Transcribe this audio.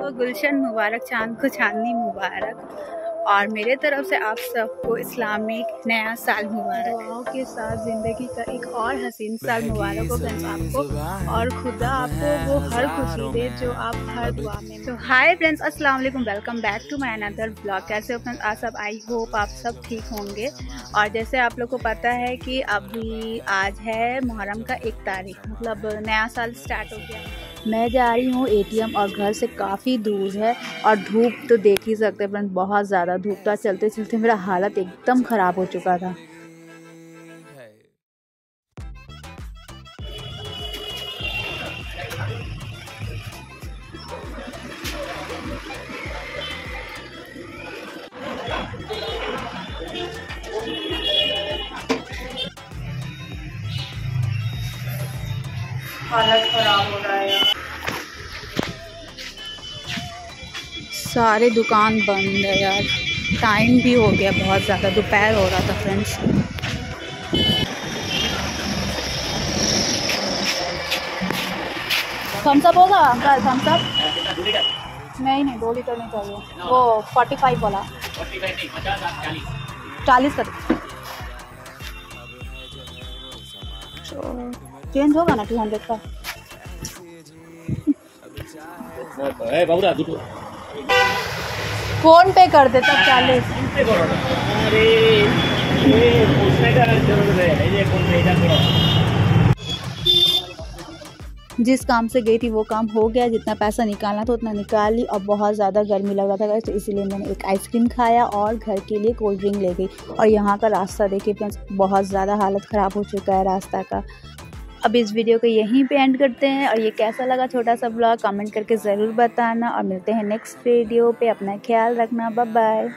तो गुलशन मुबारक चाँद को चांदनी मुबारक। और मेरे तरफ़ से आप सबको इस्लामिक नया साल मुबारक। दुआओं के साथ ज़िंदगी का एक और हसीन साल मुबारक हो फ्रेंड्स आपको और खुदा आपको वो हर खुशी दे जो आप हर दुआ में तो हाय फ्रेंड्स अस्सलाम वालेकुम welcome back to my another blog कैसे हो फ्रेंड्स आप सब आई होप आप सब ठीक होंगे। और जैसे आप लोग को पता है कि अभी आज है मुहर्रम का एक तारीख मतलब नया साल स्टार्ट हो गया। मैं जा रही हूँ एटीएम और घर से काफ़ी दूर है और धूप तो देख ही सकते हैं बहुत ज़्यादा धूप था चलते चलते मेरा हालत एकदम ख़राब हो चुका था। हालत ख़राब हो रहा है। सारे दुकान बंद है यार। टाइम भी हो गया बहुत ज़्यादा, दोपहर हो रहा था फ्रेंड्स। थम्सअप होगा? अंकल थम्सअप नहीं नहीं, दो लीटर नहीं चाहिए। वो फोर्टी फाइव वाला। चालीस का चेंज होगा ना टू हंड्रेड का फ़ोन पे कर देता चालीस जिस काम से गई थी वो काम हो गया। जितना पैसा निकालना था उतना निकाल ली। और बहुत ज़्यादा गर्मी लग रहा था तो इसीलिए मैंने एक आइसक्रीम खाया और घर के लिए कोल्ड ड्रिंक ले गई। और यहाँ का रास्ता देखिए फ्रेंड्स बहुत ज़्यादा हालत ख़राब हो चुका है रास्ता का। अब इस वीडियो को यहीं पे एंड करते हैं। और ये कैसा लगा छोटा सा ब्लॉग कमेंट करके ज़रूर बताना। और मिलते हैं नेक्स्ट वीडियो पे। अपना ख्याल रखना। Bye bye